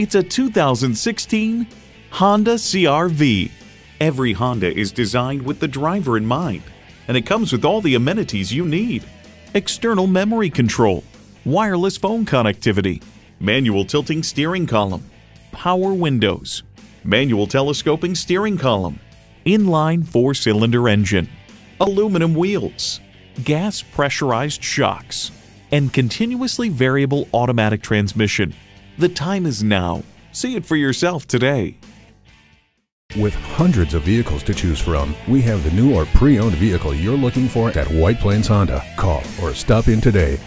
It's a 2016 Honda CRV. Every Honda is designed with the driver in mind, and it comes with all the amenities you need. External memory control, wireless phone connectivity, manual tilting steering column, power windows, manual telescoping steering column, inline four-cylinder engine, aluminum wheels, gas pressurized shocks, and continuously variable automatic transmission. The time is now. See it for yourself today. With hundreds of vehicles to choose from, we have the new or pre-owned vehicle you're looking for at White Plains Honda. Call or stop in today.